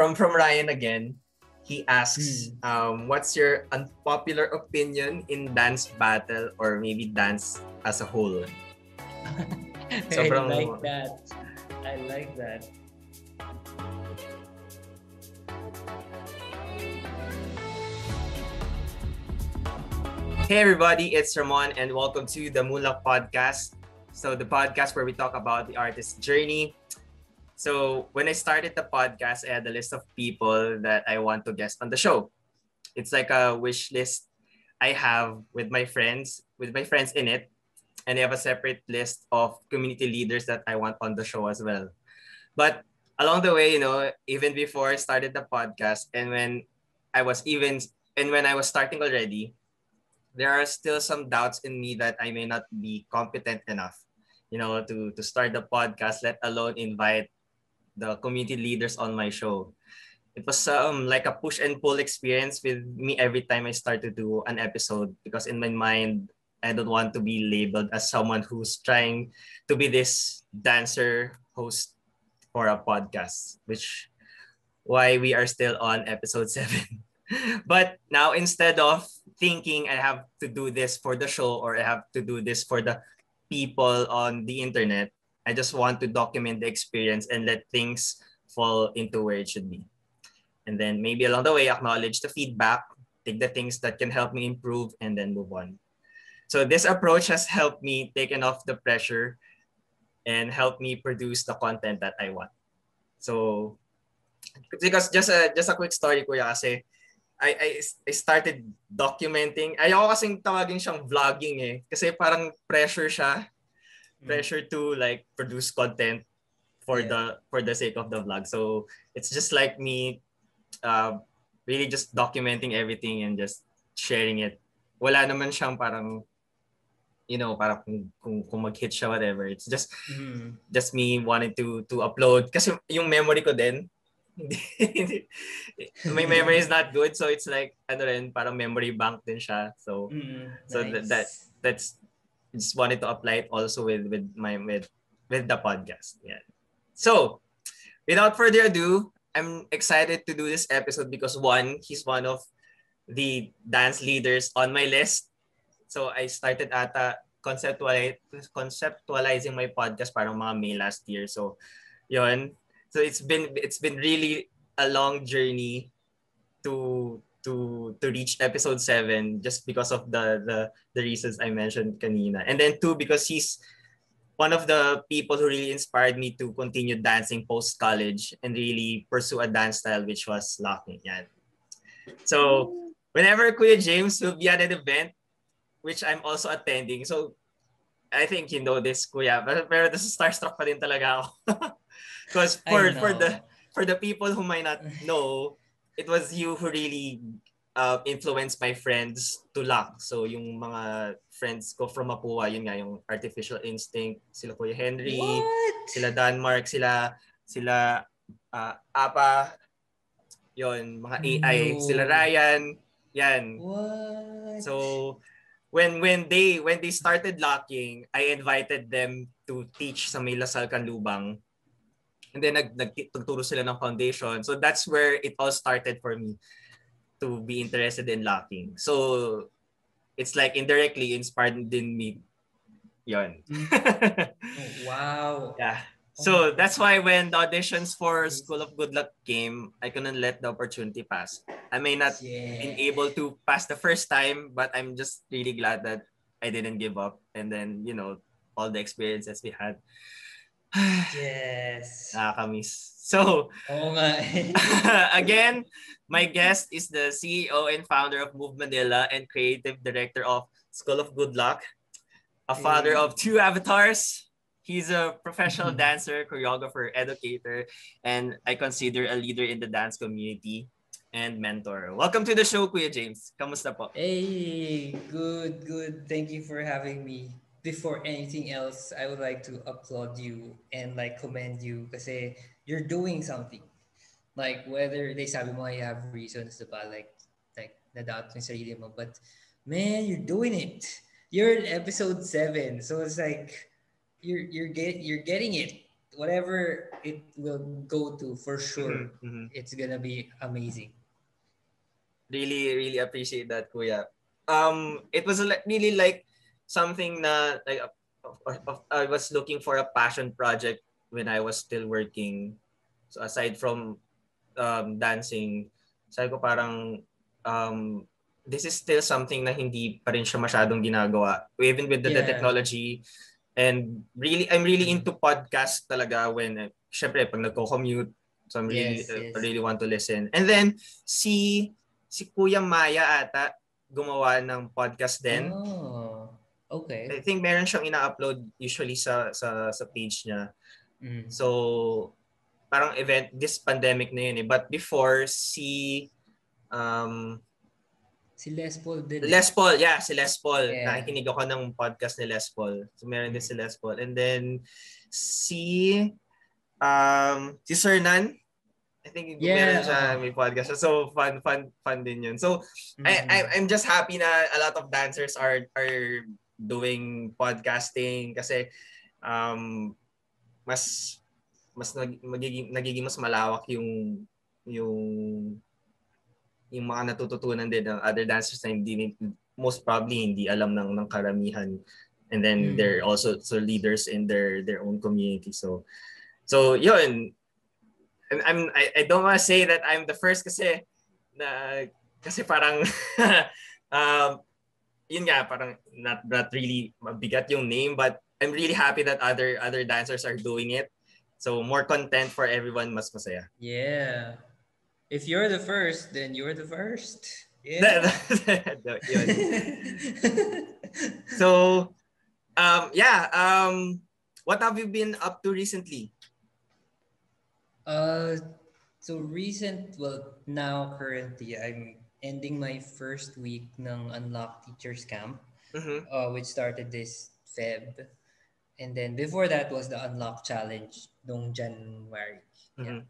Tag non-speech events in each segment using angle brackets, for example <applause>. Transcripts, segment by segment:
from from Ryan again. He asks, hmm. um, what's your unpopular opinion in dance battle or maybe dance as a whole? <laughs> so I like that. I like that. Hey everybody, it's Ramon and welcome to the Moonlock Podcast. So the podcast where we talk about the artist's journey, so when I started the podcast, I had a list of people that I want to guest on the show. It's like a wish list I have with my friends, with my friends in it. And I have a separate list of community leaders that I want on the show as well. But along the way, you know, even before I started the podcast and when I was even and when I was starting already, there are still some doubts in me that I may not be competent enough, you know, to to start the podcast, let alone invite the community leaders on my show. It was um, like a push and pull experience with me every time I start to do an episode because in my mind, I don't want to be labeled as someone who's trying to be this dancer host for a podcast, which why we are still on episode <laughs> seven. but now instead of thinking I have to do this for the show or I have to do this for the people on the internet, I just want to document the experience and let things fall into where it should be. And then maybe along the way, acknowledge the feedback, take the things that can help me improve, and then move on. So this approach has helped me taken off the pressure and help me produce the content that I want. So because just a just a quick story kuya kasi I, I, I started documenting. Ayoko kasing tawagin siyang vlogging eh. Kasi parang pressure siya. Pressure to like produce content for yeah. the for the sake of the vlog. So it's just like me uh, really just documenting everything and just sharing it. Wala naman siyang parang you know, para kung kung, kung mag-hit siya whatever. It's just mm-hmm. just me wanting to to upload kasi yung memory ko din <laughs> my memory is not good so it's like ano rin parang memory bank din siya so mm, so nice. that, that that's just wanted to apply it also with with my with with the podcast. Yeah. So, without further ado, I'm excited to do this episode because one, he's one of the dance leaders on my list. So I started ata conceptualize, conceptualizing my podcast parang mga May last year. So, yon. So it's been it's been really a long journey to to to reach episode 7 just because of the the the reasons I mentioned kanina. And then two because he's one of the people who really inspired me to continue dancing post college and really pursue a dance style which was locking. Yan. So whenever Kuya James will be at an event which I'm also attending. So I think you know this Kuya, pero, pero this is starstruck pa din talaga ako. <laughs> Because for for the for the people who might not <laughs> know, it was you who really uh, influenced my friends to lock. So yung mga friends ko from Mapua, yun nga yung Artificial Instinct, sila Kuya Henry, What? sila Danmark, sila sila uh, Apa, yon mga AI, no. sila Ryan, yan. What? So when when they when they started locking, I invited them to teach sa May Lasal Kanlubang And then nag, nagtuturo sila ng foundation. So that's where it all started for me to be interested in locking. So it's like indirectly inspired din me yon. oh, <laughs> wow. Yeah. So that's why when the auditions for School of Good Luck came, I couldn't let the opportunity pass. I may not yeah. been able to pass the first time, but I'm just really glad that I didn't give up. And then, you know, all the experiences we had. Yes. Nakakamiss. So, Oo nga. Eh. <laughs> again, my guest is the CEO and founder of Move Manila and creative director of School of Goodlock, a father of two avatars. He's a professional mm-hmm. dancer, choreographer, educator, and I consider a leader in the dance community and mentor. Welcome to the show, Kuya James. Kamusta po? Hey, good, good. Thank you for having me before anything else, I would like to applaud you and like commend you because you're doing something. Like whether they sabi mo you have reasons diba? Like, like na-doubt mo sarili mo. But man, you're doing it. You're in episode 7. So it's like you're you're get you're getting it. whatever it will go to for sure, Mhm, mhm. it's gonna be amazing. Really, really appreciate that, Kuya. Um, it was like, really like something na like I was looking for a passion project when I was still working. So aside from um, dancing, sabi ko parang um, this is still something na hindi pa rin siya masyadong ginagawa. Even with the, the Yeah. technology. And really, I'm really into podcast talaga when, syempre, pag nagko-commute, so I'm really, Yes, yes. I really want to listen. And then, si, si Kuya Maya ata, gumawa ng podcast din. Oh, okay. I think meron siyang ina-upload usually sa sa sa page niya. Mm. So parang event this pandemic na yun eh. But before si um Si Les Paul din. Les Paul, yeah, si Les Paul. Yeah. Nakikinig ako ng podcast ni Les Paul. So meron din Mm. si Les Paul. And then si um si Sir Nan. I think Yeah, meron siya may podcast. So fun fun fun din yun. So I, I. I'm just happy na a lot of dancers are are doing podcasting kasi um mas mas nag, magiging nagiging mas malawak yung yung yung mga natututunan din ng other dancers na hindi most probably hindi alam ng ng karamihan. And then Mm. they're also so leaders in their their own community. So so yun. I'm, I'm I, I don't want to say that I'm the first kasi na kasi parang <laughs> um yun nga parang not not really mabigat yung name but I'm really happy that other other dancers are doing it so more content for everyone mas masaya Yeah. If you're the first, then you're the first. Yeah. <laughs> So um yeah um what have you been up to recently Uh, so recent, well, now currently, I'm ending my first week ng Unlock Teachers Camp, Mhm. uh, which started this Feb. And then before that was the Unlock Challenge nung January. Mhm.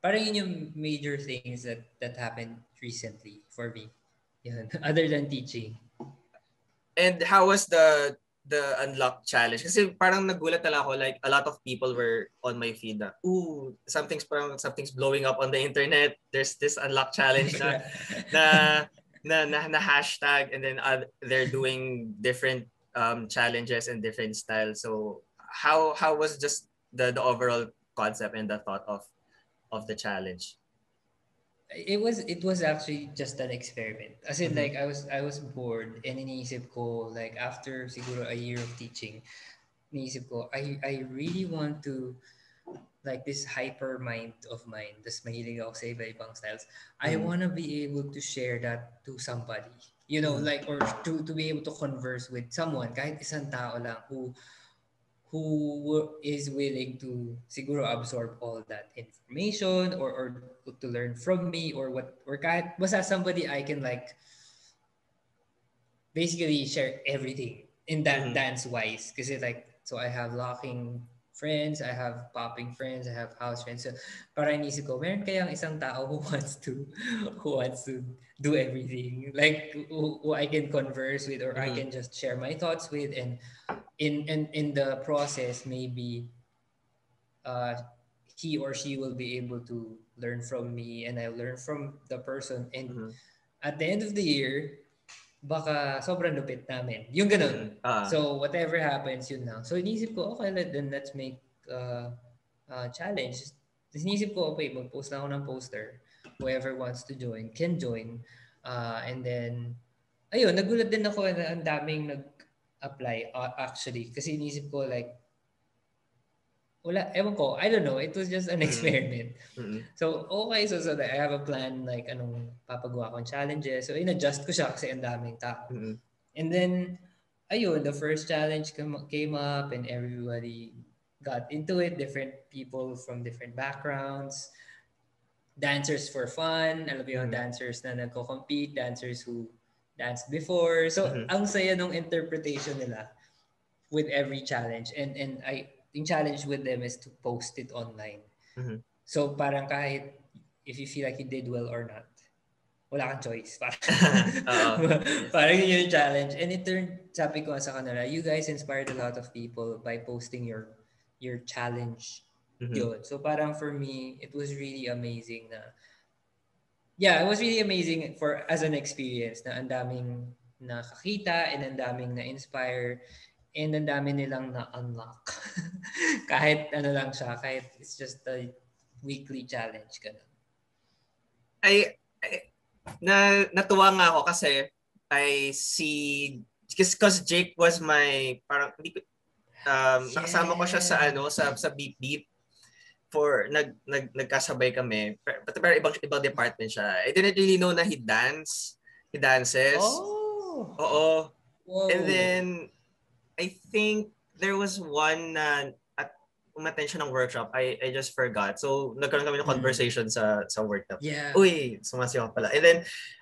Parang yun yung major things that that happened recently for me. Yun. <laughs> Other than teaching. And how was the the unlock challenge? Kasi parang nagulat na ako like a lot of people were on my feed na, ooh, something's parang something's blowing up on the internet. There's this unlock challenge na <laughs> na na, na, na hashtag and then uh, they're doing different um, challenges and different styles. So how how was just the the overall concept and the thought of of the challenge? It was it was actually just an experiment. As in Mhm. like I was I was bored and iniisip ko like after siguro a year of teaching, iniisip ko I I really want to like this hyper mind of mine. Das mahilig ako sa iba-ibang styles. I Mhm. want to be able to share that to somebody. You know, Mhm. like or to to be able to converse with someone kahit isang tao lang who who is willing to siguro absorb all that information or or to learn from me or what or kahit basta somebody I can like basically share everything in that Mhm. dance wise kasi like so I have locking friends I have popping friends I have house friends so para inisip ko meron kayang isang tao who wants to <laughs> who wants to do everything like who, who I can converse with or I Mhm. can just share my thoughts with and in in in the process maybe uh he or she will be able to learn from me and I learn from the person and Mhm. at the end of the year baka sobrang lupit namin. Yung ganun. Ah, so whatever happens yun lang. So inisip ko okay let, then let's make uh, uh challenge. Tapos inisip ko okay mag-post na ako ng poster. Whoever wants to join can join. Uh, and then ayun nagulat din ako na ang daming nag-apply uh, actually. Kasi inisip ko like wala, ewan ko, I don't know, it was just an experiment. mhm. So, okay, so, so I have a plan, like, anong papagawa kong challenges. So, in-adjust ko siya kasi ang daming tao. Mhm. And then, ayun, the first challenge came, up and everybody got into it. Different people from different backgrounds. Dancers for fun. Alam mo yung dancers na nagko-compete. Dancers who danced before. So, Mhm. ang saya nung interpretation nila with every challenge. And and I, yung challenge with them is to post it online. Mhm. So, parang kahit if you feel like you did well or not, wala kang choice. Parang, <laughs> <laughs> parang yun yung challenge. And it turned, sabi ko sa kanila, you guys inspired a lot of people by posting your your challenge Mhm. Yun. So parang for me, it was really amazing na Yeah, it was really amazing for as an experience na ang daming nakakita and ang daming na-inspire and ang dami nilang na-unlock. <laughs> kahit ano lang siya, kahit it's just a weekly challenge ganun. I, I na natuwa nga ako kasi I see because Jake was my parang hindi ko um nakasama ko siya sa Yeah. ano sa sa beep beep for nag, nag nagkasabay kami pero, pero ibang ibang department siya I didn't really know na he dance he dances Oh! oo Wow. and then I think there was one na at umattend siya ng workshop I I just forgot so nagkaroon kami ng Mm. conversation sa sa workshop Yeah. Uy, sumasayaw pala. And then,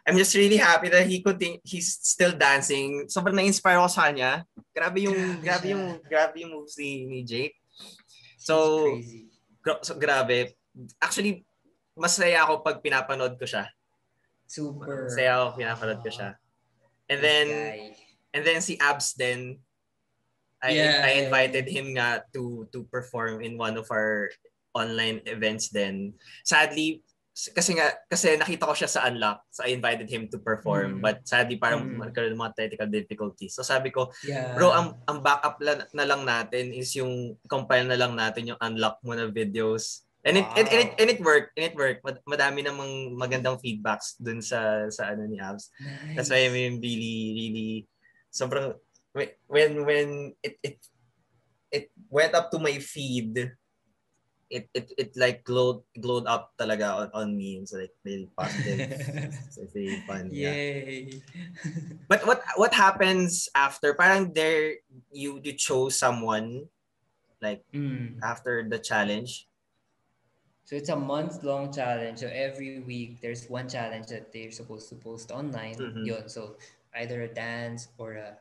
I'm just really happy that he continue, he's still dancing. Sobrang na-inspire ako sa kanya. Grabe yung, Grabe grabe yung, grabe yung moves ni, ni Jake. So, gra- so, grabe. Actually, masaya ako pag pinapanood ko siya. Super. Masaya ako pinapanood ko siya. And then, guy. and then si Abs then, I, Yeah, I invited him nga to to perform in one of our online events then. Sadly, kasi nga kasi nakita ko siya sa Unlock, so I invited him to perform. Mm. But sadly parang Mm. magkaroon ng mga technical difficulties. So sabi ko, Yeah. bro, ang ang backup la- na lang natin is yung compile na lang natin yung Unlock mo na videos. And it, and, and it and it worked. And it worked. Mad- Madami namang magandang feedbacks dun sa sa ano ni Abs. Nice. That's why I mean really really sobrang when when it it it went up to my feed it it it like glowed glowed up talaga on, on me so like really positive so <laughs> it's really fun yeah Yay. but what what happens after parang there you you chose someone like Mm. after the challenge So it's a month long challenge. So every week there's one challenge that they're supposed to post online. Mhm. Yun. So either a dance or a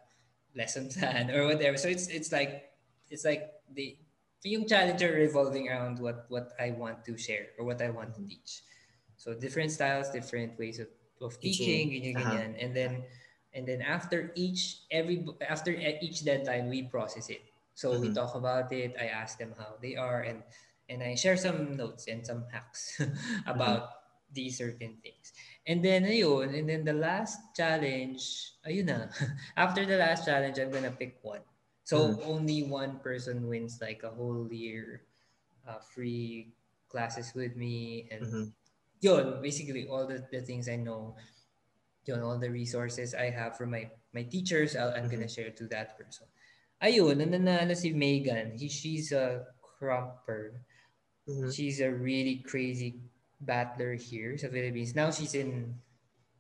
lesson plan <laughs> or whatever. So it's it's like it's like the yung challenge are revolving around what what I want to share or what I want to teach. So different styles, different ways of, of Teaching. teaching, ganyan, Uh-huh. and then and then after each every after each deadline we process it. So we Mhm. talk about it. I ask them how they are and and I share some notes and some hacks <laughs> about these certain things. And then ayun, and then the last challenge, ayun na. <laughs> After the last challenge, I'm gonna pick one. So only one person wins like a whole year uh, free classes with me and Mhm. yun, basically all the, the things I know, yun, all the resources I have from my my teachers, I'll, I'm gonna share to that person. Ayun, nananalo si Megan. He, she's a krumper. Mhm. She's a really crazy battler here sa Philippines. Now she's in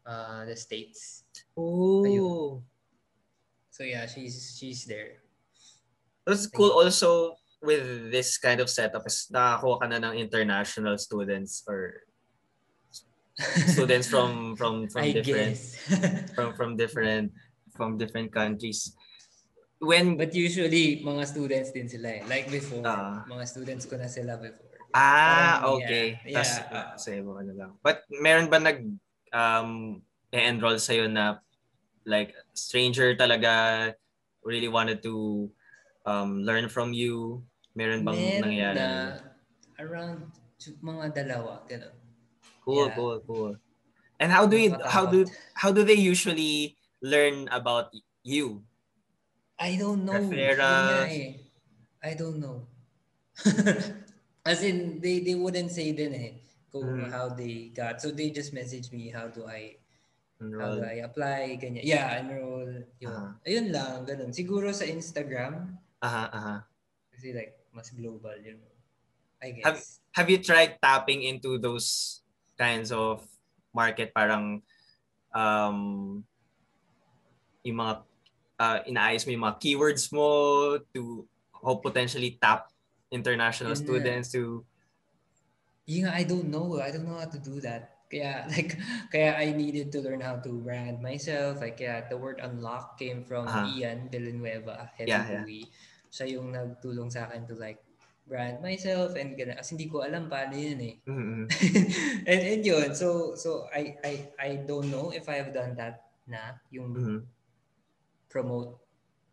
uh, the States. oh So yeah, she's she's there. That's cool also with this kind of setup is nakakuha ka na ng international students or <laughs> students from from from I different guess. <laughs> from from different from different countries. When But usually, mga students din sila eh. Like before, Ah. mga students ko na sila before. Ah Parang, okay, yeah, tas yeah, ah. sa ka na lang. But meron ba nag um enroll sa na like stranger talaga really wanted to um learn from you? Meron bang Meron nangyari? na around two- mga dalawa, ganun. Cool, Yeah. cool, cool. And how do you how do how do they usually learn about you? I don't know. Nga eh. I don't know. <laughs> As in, they, they wouldn't say din eh kung Mm. how they got. So they just message me, how do I how Enroll? do I apply, ganyan. Yeah, enroll. Yun. Ah. Ayun lang, ganun. Siguro sa Instagram, Aha, aha. kasi like, mas global yun. I Have- guess. Have you tried tapping into those kinds of market parang um yung mga uh, inaayos mo yung mga keywords mo to hope potentially tap international na. students to Yung nga, I don't know. I don't know how to do that. Kaya <laughs> like kaya I needed to learn how to brand myself. Like yeah, the word unlock came from Aha. Ian Villanueva, Heavy Yeah, yeah. Buoy. Siya yung nagtulong sa akin to like brand myself and gana. Kasi hindi ko alam paano yun eh. mm <laughs> and, and yun. So so I I I don't know if I have done that na yung Mhm. promote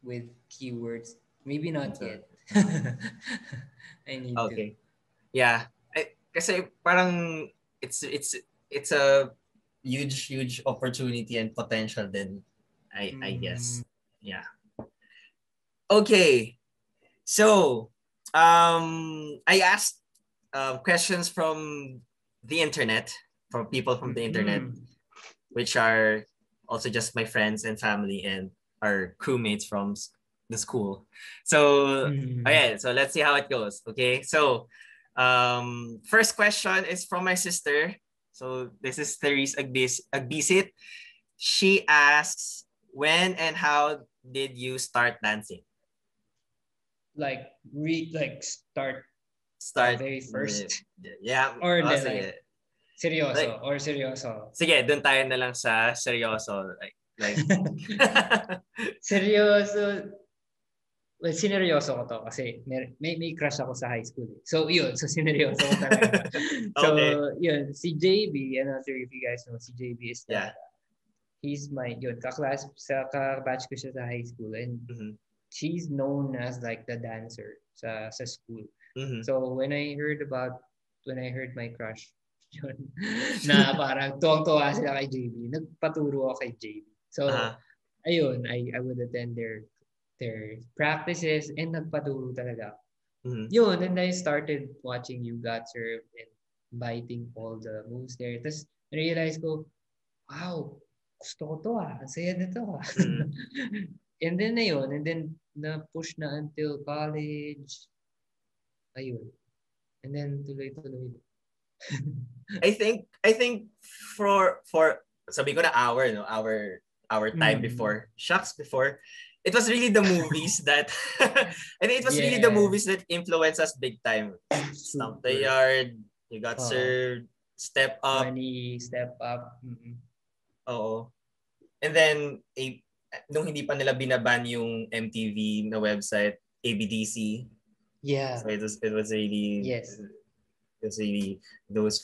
with keywords. Maybe not yet. <laughs> I need Okay. Yeah. I, kasi parang it's it's it's a huge huge opportunity and potential then I I guess. Yeah. Okay. So, um I asked uh, questions from the internet from people from the internet Mhm. which are also just my friends and family and our crewmates from the school. So, Mhm. okay, so let's see how it goes. Okay, so um, first question is from my sister. So this is Therese Agbis- Agbisit. She asks, when and how did you start dancing? Like re like start Start very first. Yeah. Or oh, the, like- seryoso Like- or seryoso. Sige, doon tayo na lang sa seryoso. Like, like <laughs> seryoso. Well, sineryoso ko to kasi may, may, crush ako sa high school. eh. So, yun. So, sineryoso ko talaga. <laughs> so, Okay. yun. Si JB, I'm not sure if you guys know, si JB is Yeah. the, he's my, yun, kaklas, sa kabatch ko siya sa high school. And Mhm. she's known as like the dancer sa sa school. Mhm. So, when I heard about, when I heard my crush, <laughs> yun, na parang tuwang-tuwa sila kay JB, nagpaturo ako kay JB. So, Aha. ayun, I, I would attend their their practices and nagpaturo talaga. Mhm. Yun, and I started watching You Got Served and biting all the moves there. Tapos, realize ko, wow, gusto ko to ah. Ang saya na to ah. Mhm. <laughs> and then, ayun, and then, na-push na until college. Ayun. And then, tuloy-tuloy. <laughs> I think I think for for sabi ko na hour no our our time Mm. before shocks before it was really the movies that <laughs> and it was really the movies that influenced us big time Stomp the. Yard You Got Oo. Served Step Up Money, step up. Mm-mm. oo and then a, nung hindi pa nila binaban yung MTV na website ABDC Yeah. so it was it was really Yes. it was really those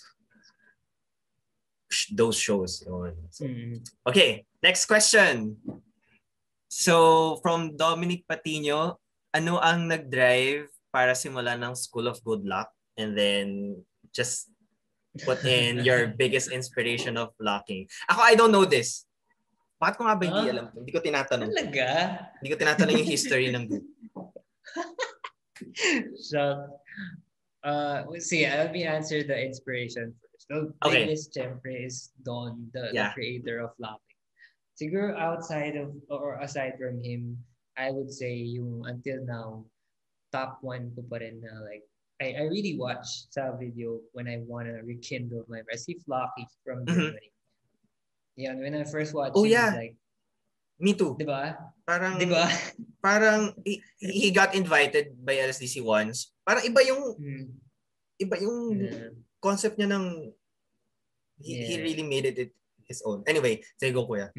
those shows. So, Mm-mm. Okay, next question. So, from Dominic Patino, ano ang nag-drive para simulan ng School of Good Luck? And then, just put in your <laughs> biggest inspiration of locking. Ako, I don't know this. Bakit ko nga ba hindi Ah. alam? Hindi ko tinatanong. Talaga? Hindi ko tinatanong yung history ng group. <laughs> so, uh, well, see, let me answer the inspiration first. The Okay. biggest, syempre, is Don, the, Yeah. the creator of Lapping. Siguro outside of, or aside from him, I would say yung until now, top one ko pa rin na like, I, I really watch sa video when I want to rekindle my, I see Flocky from Mhm. Germany. Yeah, when I first watched Oh, yeah. like, Me too. di ba? Parang, Di ba? parang he, he got invited by LSDC once. Parang iba yung, Hmm. iba yung Yeah. concept niya ng he, he Yeah. really made it, it his own. Anyway, sige go kuya.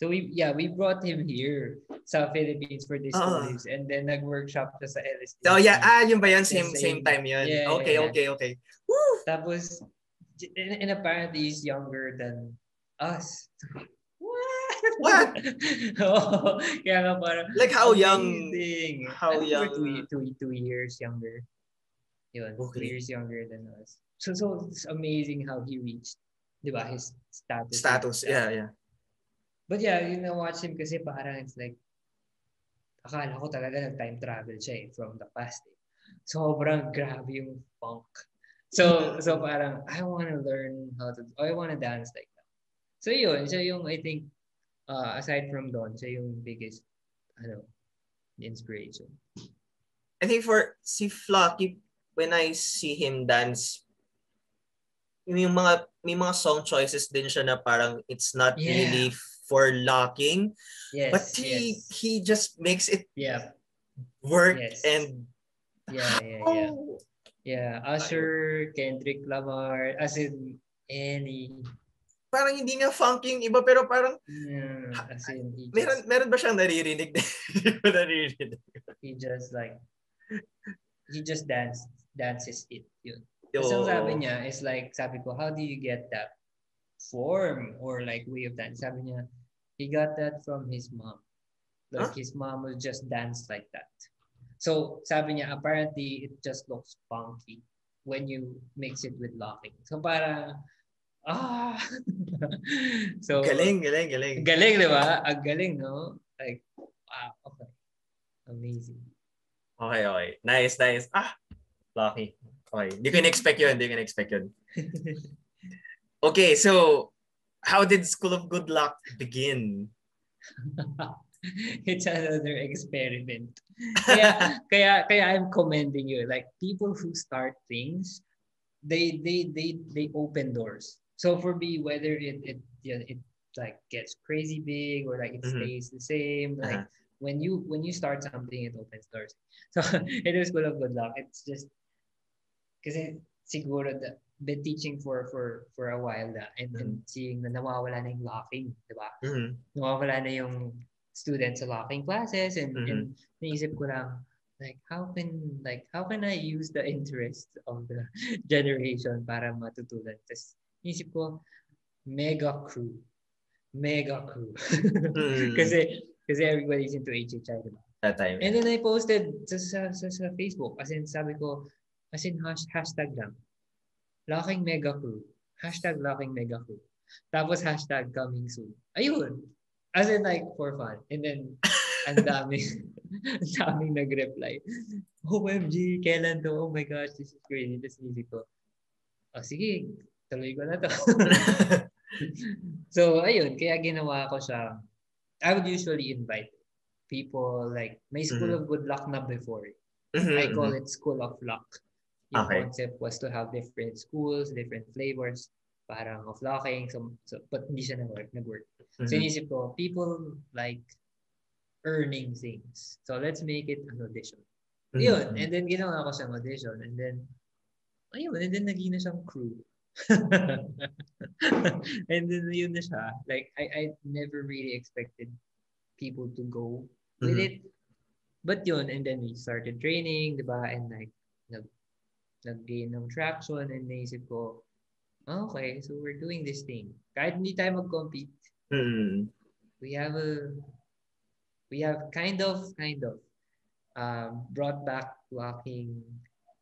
So we yeah, we brought him here sa Philippines for these Ah. stories and then nag-workshop siya sa LSD. So yeah, ah, yun ba yun? Same, The same same. time yun. Yeah, okay, yeah. okay, okay. Tapos and, and apparently he's younger than us. What? What? <laughs> oh, kaya nga parang Like how young- amazing. how think we're young- Two, two, two years younger. Yun, two years younger than us. So so it's amazing how he reached, di ba, his status. Status, yeah, yeah. But yeah, you know, watch him kasi parang it's like, akala ko talaga nag-time travel siya eh, from the past eh. Sobrang grabe yung funk. So, <laughs> so parang, I wanna learn how to, I wanna dance like that. So yun, siya yung, I think, uh, aside from Don, siya yung biggest, ano, inspiration. I think for si Flocky, when I see him dance, yung mga, may mga song choices din siya na parang it's not Yeah. really for locking, Yes, but he yes. he just makes it Yeah, work Yes. and yeah, yeah, yeah. oh, Yeah, Usher, Kendrick Lamar, as in, any, parang hindi nga funky yung iba pero parang yeah, as in, he just, meron meron ba siyang naririnig? <laughs> Naririnig. he just like he just dance dances it yun. Yo. So sabi niya is like sabi ko how do you get that form or like way of dance? Sabi niya he got that from his mom. Like Huh? his mom will just dance like that. So sabi niya apparently it just looks funky. when you mix it with locking. So parang, ah! <laughs> so, Galing, galing, galing. Galing, di ba? Ang galing, no? Like, wow, okay. Amazing. Okay, okay. Nice, nice. Ah, lucky. Okay. Hindi ko in-expect yun. Hindi ko in-expect yun. <laughs> Okay, so how did School of Goodlock begin? <laughs> it's another experiment. Kaya, <laughs> kaya, kaya I'm commending you. Like people who start things, they they they they open doors. So for me, whether it it yeah, it like gets crazy big or like it Mhm. stays the same, like Uh-huh. when you when you start something, it opens doors. <laughs> So it is full of good luck. It's just kasi siguro the been teaching for for for a while na and, and seeing na nawawala na yung locking, di ba? Mhm. nawawala na yung students sa locking classes and, Mhm. and naisip ko lang like how can like how can I use the interest of the <laughs> generation para matutunan tapos naisip ko mega crew mega crew Mm. <laughs> kasi kasi everybody's into HHI diba? That time. and then I posted sa, sa, sa, sa Facebook as in sabi ko as in hash, hashtag lang locking mega crew. Hashtag locking mega crew. Tapos hashtag coming soon. Ayun. As in like for fun. And then ang <laughs> daming ang daming nag-reply. OMG kailan to? Oh my gosh this is crazy. Tapos nisip ko oh sige. Tuloy ko na to. <laughs> So ayun. Kaya ginawa ko siya. I would usually invite people like may school Mhm. of good luck na before. Mhm, I call mhm. it school of luck. Yung Okay. concept was to have different schools, different flavors, parang of locking, so, so, but hindi siya nag-work. nag-work. So Mhm. inisip ko, people like earning things. So let's make it an audition. Mhm. Yun, and then ginawa ko siyang audition, and then, ayun, and then naging na siyang crew. <laughs> and then yun na siya. Like, I, I never really expected people to go with Mhm. it. But yun, and then we started training, di ba? And like, nag, nag-gain ng traction and naisip ko, "Ah, okay, so we're doing this thing. Kahit hindi tayo mag-compete, Mhm. we have a, we have kind of, kind of, um, brought back locking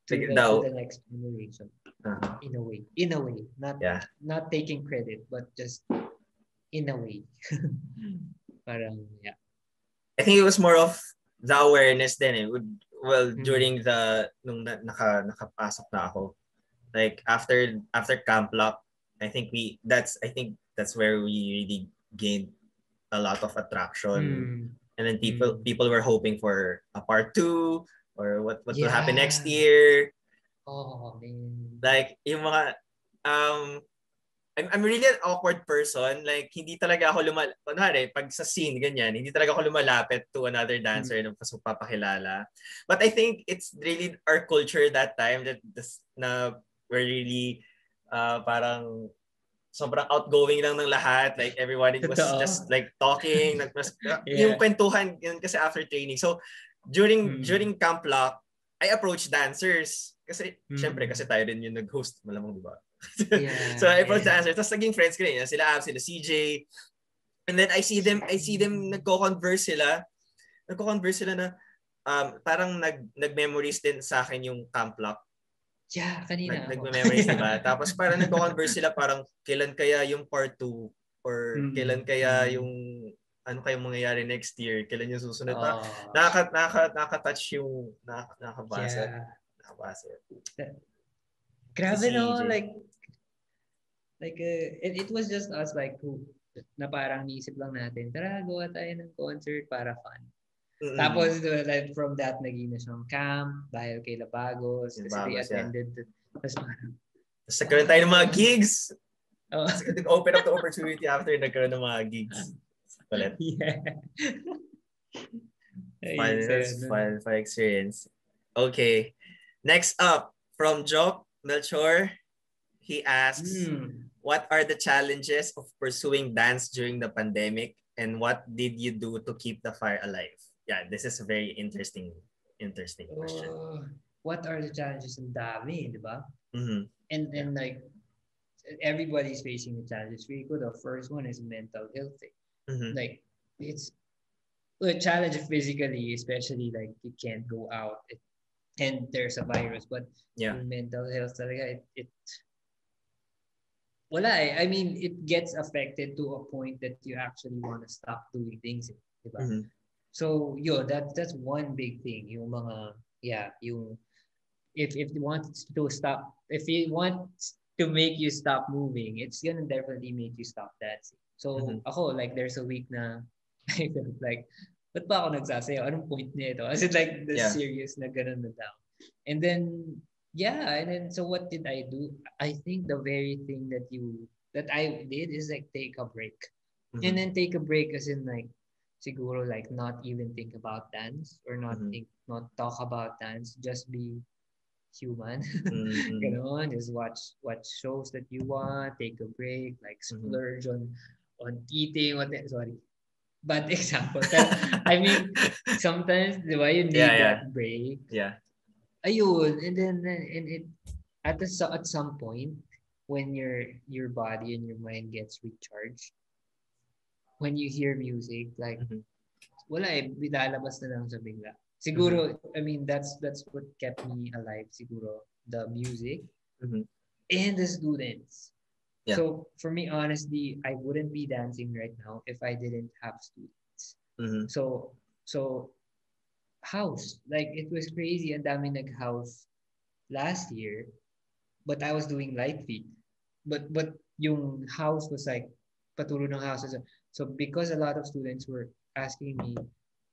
to, the, to the next generation. Uh-huh. In a way. In a way. Not, Yeah. not taking credit, but just in a way. <laughs> Parang, yeah. I think it was more of the awareness then It Would- Well, Mhm. during the nung na, naka nakapasok na ako. Like after after camp lock, I think we that's I think that's where we really gained a lot of attraction. Mm. And then people Mm. people were hoping for a part two or what what will happen next Yeah. year. Oh, man. Like yung mga um I'm, I'm really an awkward person. Like, hindi talaga ako lumal... Kunwari, pag sa scene, ganyan, hindi talaga ako lumalapit to another dancer Mm. na pas papakilala. But I think it's really our culture that time that this, na we're really uh, parang sobrang outgoing lang ng lahat. Like, everybody was Totoo. just like talking. nag, mas, <laughs> Yeah. Yung kwentuhan, yun kasi after training. So, during Mm. during camp lock, I approached dancers. Kasi, Mm. syempre, kasi tayo din yung nag-host. Malamang, di ba? Yeah, <laughs> so I the yeah. answer. Tapos naging friends ko rin. Sila Ab, sila CJ. And then I see them, I see them nagko-converse sila. Nagko-converse sila na um, parang nag, nag-memories din sa akin yung camp lock. Yeah, kanina Nag, ako. nagme-memories, diba? <laughs> Tapos parang nagko-converse sila parang kailan kaya yung part 2 or Mm. kailan kaya yung ano kayong mangyayari next year, kailan yung susunod. Oh, Nakaka, nakaka, nakaka-touch yung nakaka, nakakabasa. yeah. Nakakabasa. Grabe no, like, like, uh, it, it was just us like who, na parang niisip lang natin, tara, gawa tayo ng concert para fun. Mm-mm. Tapos, like, from that, naging na siyang camp dahil kay Labagos, kasi they yeah. attended. Tapos parang, Tapos nagkaroon tayo ng mga gigs. oh, Nag-open up the opportunity after nagkaroon ng mga gigs. Palit. <laughs> yeah. Fun, fun, fun experience. Okay. Next up, from Jock Melchor, he asks, Hmm. what are the challenges of pursuing dance during the pandemic and what did you do to keep the fire alive? Yeah, this is a very interesting, interesting question. Oh, what are the challenges? in dami, di ba? Mhm. And then like everybody's facing the challenges. We go. The first one is mental health. Mhm. Like it's a challenge physically, especially like you can't go out. It, and there's a virus. But Yeah. mental health talaga, it, it wala eh. I mean, it gets affected to a point that you actually want to stop doing things. Mhm. So, yo, that that's one big thing. Yung mga, yeah, yung, if, if you want to stop, if you want to make you stop moving, it's gonna definitely make you stop dancing. So, Mhm. ako, like, there's a week na, <laughs> I felt like, ba't ba ako nagsasayaw? Anong point nito? Is it like the Yeah. serious na ganun na down? And then, yeah, and then, so what did I do? I think the very thing that you, that I did is like take a break. Mhm. And then take a break as in like, siguro like not even think about dance or not Mhm. think, not talk about dance, just be human. <laughs> Mhm. Ganon, just watch watch shows that you want, take a break, like Mhm. splurge on on eating, what sorry. Bad <laughs> example. Pero, I mean, sometimes, di ba, you need Yeah, yeah. that break. yeah. Ayun, and then and it at the, so- at some point when your your body and your mind gets recharged, when you hear music, like Mhm. wala eh, lalabas na lang sa bigla. Siguro, I mean, that's that's what kept me alive, siguro, the music Mhm. and the students. Yeah. So, for me, honestly, I wouldn't be dancing right now if I didn't have students. Mhm. So, so, house, like, it was crazy, and dami nag-house last year, but I was doing light feet. But, but yung house was like, paturo ng house. So, because a lot of students were asking me,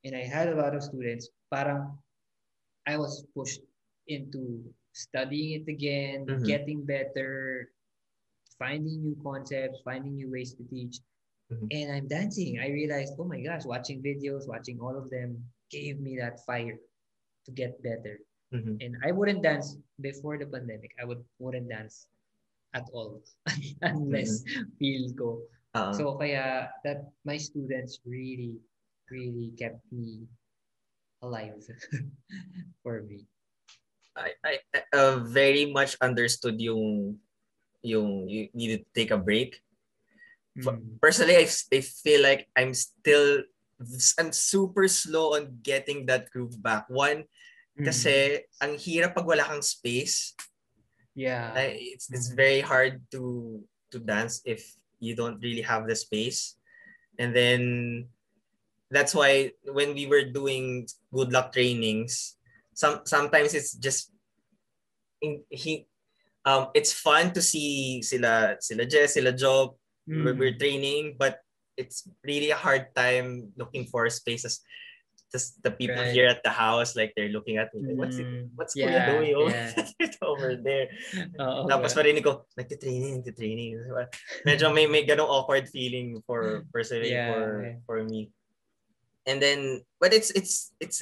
and I had a lot of students, parang I was pushed into studying it again, Mhm. getting better, finding new concepts, finding new ways to teach. Mhm. And I'm dancing. I realized, oh my gosh, watching videos, watching all of them gave me that fire to get better. Mhm. And I wouldn't dance before the pandemic. I would wouldn't dance at all <laughs> unless feel go. Uh-uh. So kaya that my students really, really kept me alive <laughs> for me. I, I uh, very much understood yung yung you needed to take a break. Mm. Personally, I, I feel like I'm still I'm super slow on getting that groove back. One, Mm. kasi ang hirap pag wala kang space. yeah. Like, it's it's Mhm. very hard to to dance if you don't really have the space. And then that's why when we were doing good luck trainings, some sometimes it's just in, he um it's fun to see sila sila Jess, sila Job we're, Mm. we're training, but it's really a hard time looking for spaces. Just the people Right. here at the house, like they're looking at me, like, what's it, Mm. what's Yeah, Kuya doing over, yeah. <laughs> over there? <laughs> Oo, Tapos nga. marinig ko, nagtitraining, nagtitraining. Medyo may, may ganong awkward feeling for, personally Yeah, for, yeah. for me. And then, but it's, it's, it's,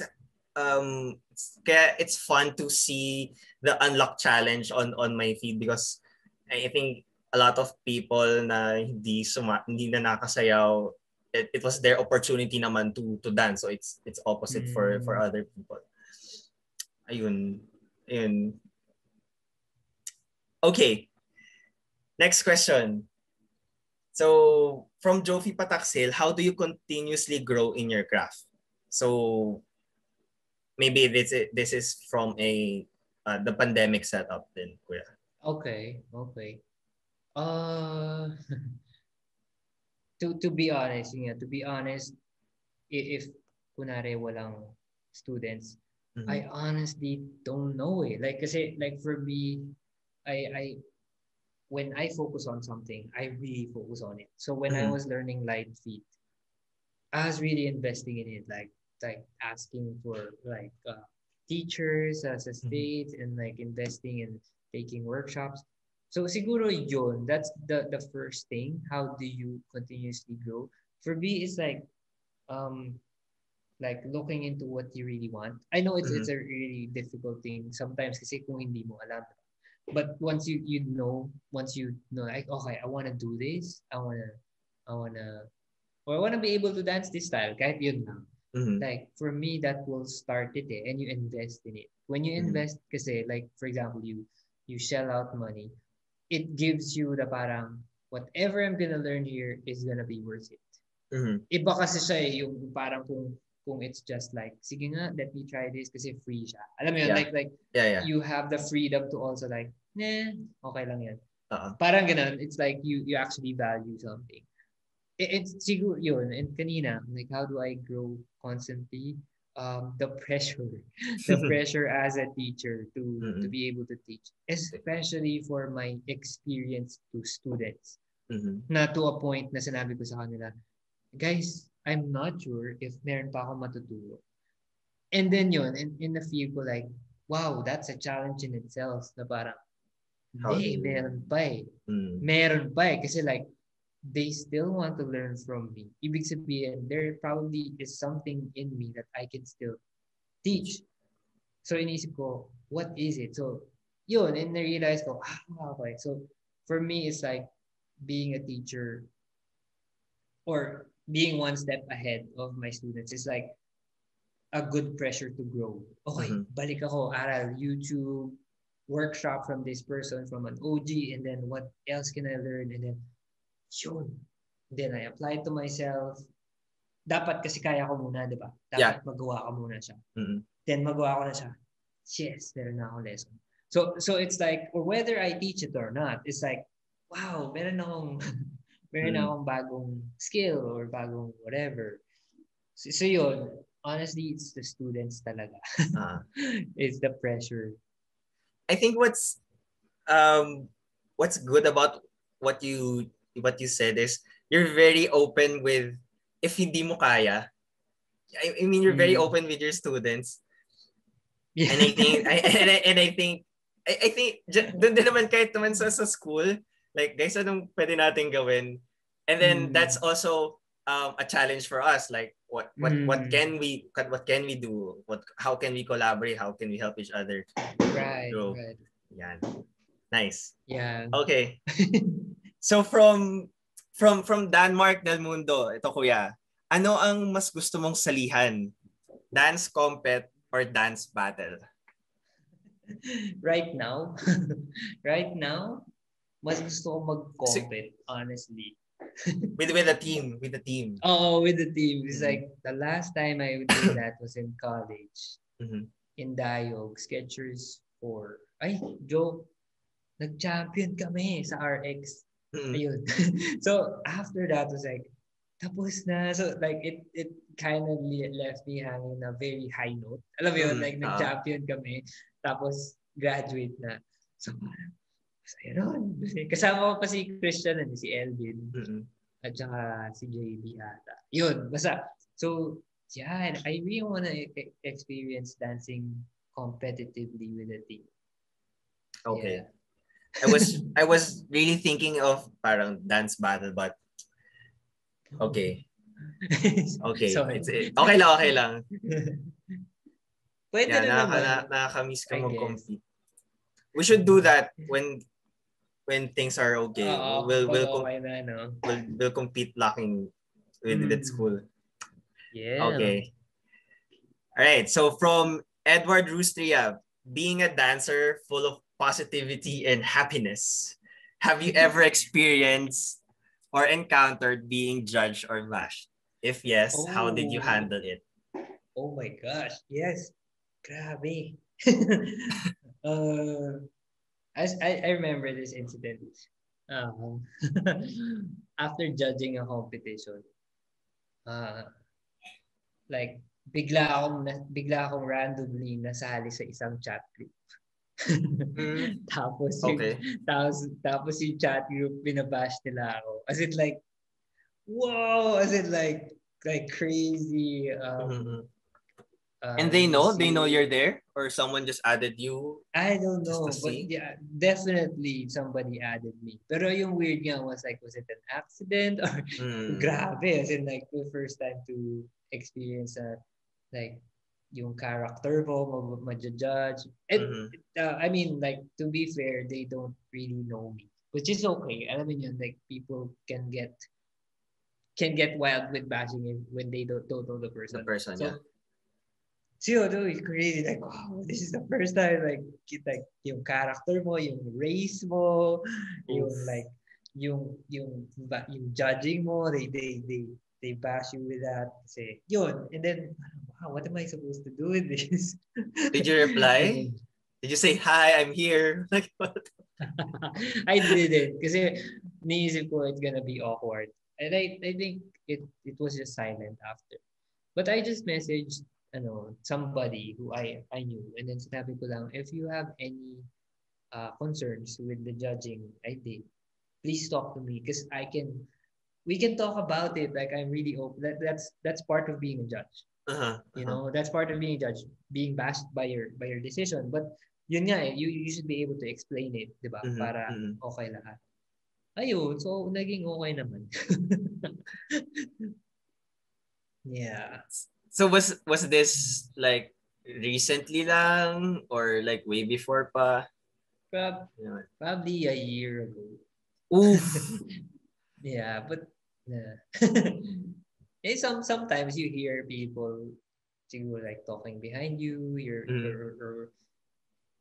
um, it's, kaya it's fun to see the unlock challenge on, on my feed because I think a lot of people na hindi suma, hindi na nakasayaw, it, it was their opportunity naman to to dance. So it's it's opposite for for Mm. other people. Ayun. Ayun. Okay. Next question. So, from Jofi Pataksil, how do you continuously grow in your craft? So, maybe this is, this is from a uh, the pandemic setup then, kuya. Okay, okay. Uh, <laughs> to to be honest, yeah, to be honest, i- if kunare walang students, Mhm. I honestly don't know eh. Like kasi like for me, I I when I focus on something, I really focus on it. So when I Mhm. was learning light feet, I was really investing in it, like like asking for like uh, teachers as a state and like investing in taking workshops. So siguro yun, that's the the first thing. How do you continuously grow? For me, it's like um like looking into what you really want. I know it's it's a really difficult thing sometimes kasi kung hindi mo alam. But once you you know, once you know like okay, I want to do this. I want to I want to or I want to be able to dance this style kahit yun lang. Mhm. Like for me that will start it eh, and you invest in it. When you Mhm. invest kasi like for example you you shell out money, it gives you the parang whatever I'm gonna learn here is gonna be worth it Mhm. iba kasi siya eh, yung parang kung kung it's just like, sige nga, let me try this kasi free siya. Alam mo yun, Yeah. like, like, Yeah, yeah. you have the freedom to also like, nah, okay lang yan. Uh-uh. Parang ganun, it's like you you actually value something. It's siguro yun, and kanina, like how do I grow constantly? Um, the pressure, <laughs> the <laughs> pressure as a teacher to to Mm-mm. be able to teach, especially for my experience to students. Mhm. Na to a point na sinabi ko sa kanila, guys, I'm not sure if meron pa ako matuturo. And then yun, in, in the feel ko like, wow, that's a challenge in itself na parang, How you- meron pa eh. Mm. Meron pa eh. Kasi like, they still want to learn from me. Ibig sabihin, there probably is something in me that I can still teach. So inisip ko, what is it? So, yun, and na-realize ko, ah, okay. So, for me, it's like being a teacher or being one step ahead of my students is like a good pressure to grow. Okay, Mhm. balik ako, aral, YouTube, workshop from this person, from an OG, and then what else can I learn? And then, yun. Then I apply to myself. Dapat kasi kaya ko muna, di ba? Dapat Yeah. magawa ko muna siya. Mhm. Then magawa ko na siya. Yes, meron na akong lesson. So, so it's like, or whether I teach it or not, it's like, wow, meron akong, <laughs> meron Mm. akong bagong skill or bagong whatever. So, so yun, honestly, it's the students talaga. <laughs> Ah. it's the pressure. I think what's um what's good about what you what you said is you're very open with if hindi mo kaya. I, I mean you're very Mm. open with your students. Yeah. And I think I, and I, and I think I, I think doon din naman kahit naman sa, sa school like guys anong pwede natin gawin and then Mm. that's also um, a challenge for us like what what what Mm. can we what can we do what how can we collaborate how can we help each other right, True. right. yan nice Yeah. okay <laughs> so from from from Denmark del Mundo ito kuya ano ang mas gusto mong salihan dance compet or dance battle <laughs> right now, <laughs> right now, mas gusto ko mag-compete, honestly. <laughs> with with a team with a team Oh, with the team. It's Mhm. like the last time I did <coughs> that was in college. Mhm. In Diog, Skechers 4. Ay, joke. Nag-champion kami sa RX. Mm. Ayun. <laughs> so, after that was like, tapos na. So, like, it it kind of left me hanging na very high note. Alam mo yun, Mm, like, ah. nag-champion kami. Tapos, graduate na. So, parang, masaya nun. Kasama ko pa si Christian and si Elvin Mm-mm. at saka si JB ata. Yun, basta. So, yeah, and I really want to experience dancing competitively with a team. okay I was I was really thinking of parang dance battle but okay <laughs> okay Sorry. it's it. okay lang okay lang Pwede yeah na nakaka, naman. na, nakaka-miss ka mag-compete we should do that when when things are okay Oo, we'll we'll, com- okay na, no? we'll we'll compete locking with Mm. that school Yeah. Okay. All right. So from Edward Rustria, being a dancer full of positivity and happiness, have you ever experienced or encountered being judged or bashed? If yes, how did you Oh. handle it? Oh my gosh. Yes. Grabe. <laughs> uh, I, I, remember this incident. Um, <laughs> after judging a competition, uh, like, bigla akong, bigla akong randomly nasali sa isang chat group. Mm, <laughs> tapos, yung, okay. tapos, tapos yung chat group, binabash nila ako. As in like, wow! As in like, like crazy. Um, Mhm. uh, And they know, they know you're there, or someone just added you. I don't know, but yeah, definitely somebody added me. Pero yung weird nga was like, was it an accident <laughs> or Mm, grabe? As in like the first time to experience a like yung character ma- ma-judge. And Mhm. uh, I mean, like to be fair, they don't really know me, which is okay. Alam mo yun, like people can get can get wild with bashing when they don't, don't know the person. The person, yeah. So, no, it's crazy. Like, wow, this is the first time, like, like yung character mo, yung race mo, yung Oof. like, yung yung yung judging mo, they they they they bash you with that. Kasi yun. And then wow, what am I supposed to do with this? Did you reply? <laughs> Did you say hi? I'm here. <laughs> Like what? <laughs> I didn't kasi niisip ko it's gonna be awkward. And I I think it it was just silent after. But I just messaged ano somebody who I I knew and then sinabi ko lang if you have any uh, concerns with the judging I did please talk to me because I can we can talk about it like I'm really open that, that's that's part of being a judge Uh-huh. you uh-huh. know that's part of being judged, being bashed by your by your decision but yun nga eh, you you should be able to explain it di ba Mhm, para mhm. okay lahat ayun so naging okay naman <laughs> yeah So was was this like recently lang or like way before pa? Prob- Yun. probably a year ago Oof. <laughs> yeah but yeah. <laughs> eh, some sometimes you hear people siguro like talking behind you you're Mhm. or, or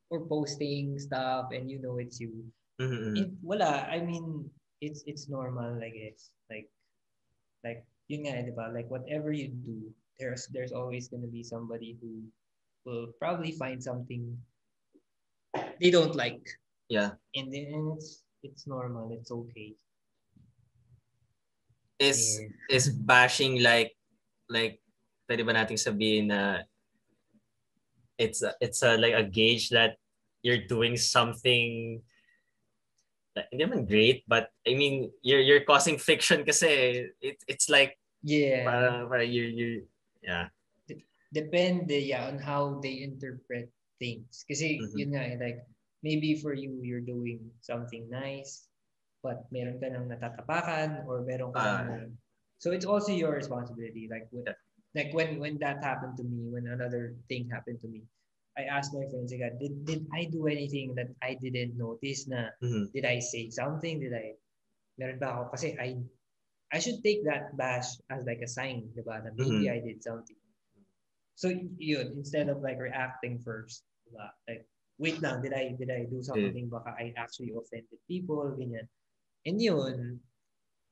or posting stuff and you know it's you Mhm, mhm. it, wala I mean it's it's normal I guess like like yun nga, di ba? Like whatever you do, there's there's always gonna be somebody who will probably find something they don't like. Yeah. And then and it's it's normal, it's okay. Is is bashing like like pwede ba nating sabihin na it's a, it's a, like a gauge that you're doing something like, hindi naman great but I mean you're you're causing friction kasi it, it's like Yeah. para para you you yeah Depende yeah on how they interpret things. Kasi Mhm. yun nga eh, like maybe for you you're doing something nice but meron ka nang natatapakan or meron ka Ah. nang so it's also your responsibility like when, Yeah. like when when that happened to me when another thing happened to me I asked my friends like did did I do anything that I didn't notice na Mhm. did I say something did I meron ba ako kasi I I should take that bash as like a sign diba na maybe Mhm. I did something so yun instead of like reacting first diba? like wait lang did I did I do something baka I actually offended people ganyan and yun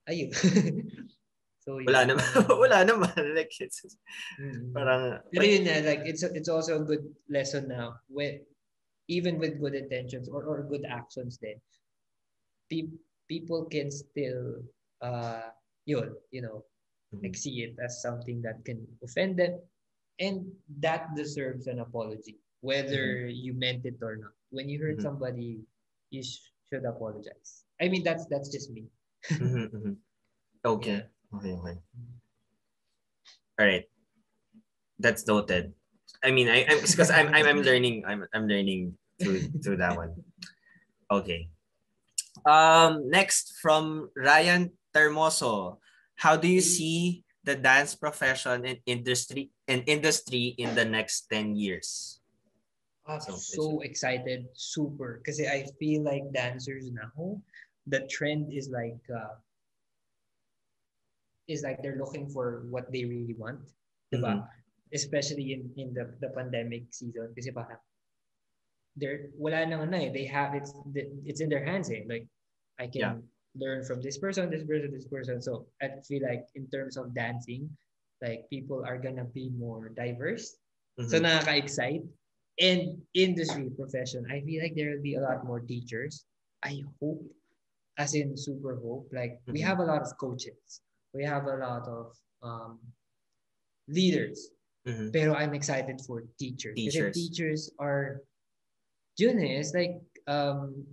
ayun <laughs> so yun. wala naman <laughs> wala naman <laughs> like it's Mm. parang Pero yun na, like, it's, it's also a good lesson now, with, even with good intentions or, or good actions then, pe- people can still, uh, yun, you know, like see it as something that can offend them. And that deserves an apology, whether you meant it or not. When you hurt Mhm. somebody, you sh- should apologize. I mean, that's that's just me. Mhm, mhm. okay. Yeah. okay okay. All right that's noted. I mean I I'm because I'm, I'm I'm learning I'm I'm learning through through that one. Okay. Um next from Ryan Termoso. How do you see the dance profession and industry and industry in the next 10 years? I'm So, so excited, super. Because I feel like dancers now, the trend is like, uh, is like they're looking for what they really want, diba? Especially in in the the pandemic season. Kasi parang they're wala nang ano eh. They have it's it's in their hands eh. Like I can Yeah. learn from this person, this person, this person. So I feel like in terms of dancing, like people are gonna be more diverse. So Mhm. nakaka-excite. And industry profession, I feel like there will be a lot more teachers. I hope, as in super hope, like we Mhm. have a lot of coaches. We have a lot of um, leaders. Mhm. Pero I'm excited for teachers. Teachers. teachers are, yun eh, it's like, um,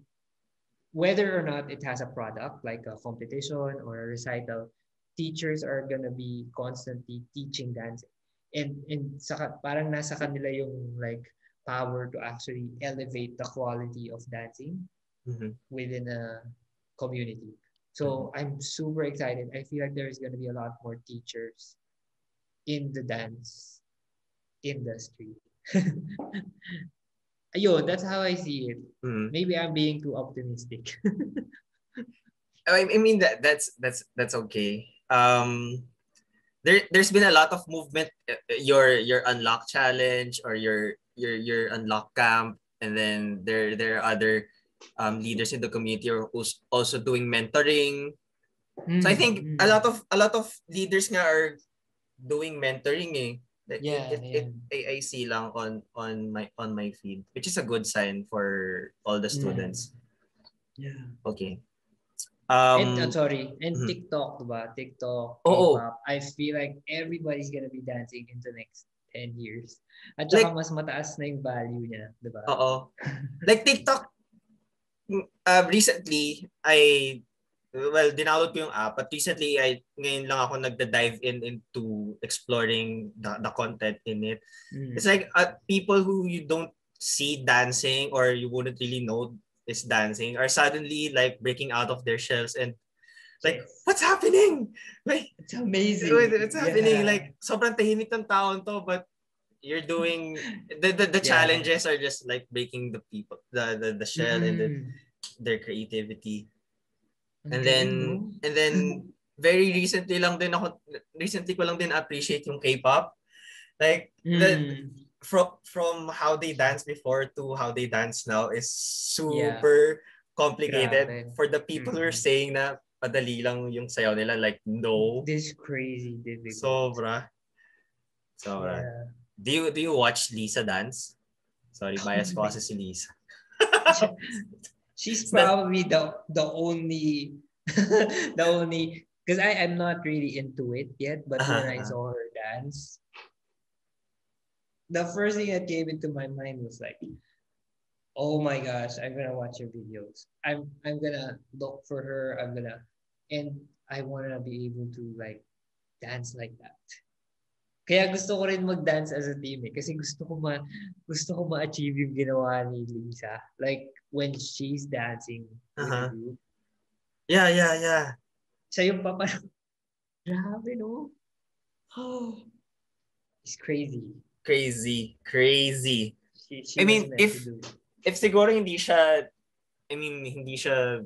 whether or not it has a product, like a competition or a recital, teachers are gonna be constantly teaching dancing. And, and sa, parang nasa kanila yung like power to actually elevate the quality of dancing Mhm. within a community. So I'm super excited. I feel like there's going to be a lot more teachers in the dance industry. <laughs> Ayun, that's how I see it. Mhm. Maybe I'm being too optimistic. <laughs> I I mean that that's that's that's okay. Um, there there's been a lot of movement. uh, Your your unlock challenge or your your your unlock camp, and then there there are other um, leaders in the community or who's also doing mentoring. Mm, So I think mm. a lot of a lot of leaders nga are doing mentoring eh. That Yeah, it, it, it- I, I see lang on on my on my feed, which is a good sign for all the Mm. students. Yeah. Okay. and Um uh, sorry, and mhm. TikTok, diba? TikTok, Oo. K-pop. I feel like everybody's gonna be dancing in the next 10 years. At saka Like- mas mataas na yung value niya, diba? Oo. <laughs> Like TikTok, mm, uh, recently, I, well, download ko yung app, but recently, I, ngayon lang ako nagda-dive in into exploring the, the content in it. Mm. It's like uh, people who you don't see dancing or you wouldn't really know is dancing are suddenly like breaking out of their shells and like, Yes. what's happening? Like, It's amazing. it's happening. Yeah. Like, sobrang tahimik ng taon to, but you're doing the the, the Yeah. challenges are just like breaking the people the the, the shell and the, Mm. their creativity and then and then very recently lang din ako recently ko lang din appreciate yung K-pop like the Mm. from from how they dance before to how they dance now is super complicated Grabe. for the people who are saying na madali lang yung sayaw nila like no This crazy difficult. sobra sobra Yeah. Do you do you watch Lisa dance sorry bias ko kasi si Lisa <laughs> She's probably the the only <laughs> the only because I am not really into it yet, but when I Uh-huh. saw her dance, the first thing that came into my mind was like, "Oh my gosh, I'm gonna watch her videos. I'm I'm gonna look for her. I'm gonna, and I wanna be able to like dance like that." Kaya gusto ko rin mag-dance as a team eh. Kasi gusto ko ma gusto ko ma-achieve yung ginawa ni Lisa. Like when she's dancing Uh-huh. group. yeah yeah yeah Siya yung papa. Grabe no. Oh, <gasps> it's crazy. crazy crazy She, she I mean, if- if siguro hindi siya I mean hindi siya